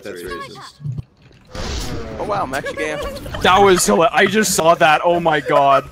That's, racist. Oh wow, Mexican. That was hilarious. I just saw that. Oh my god.